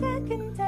taken time.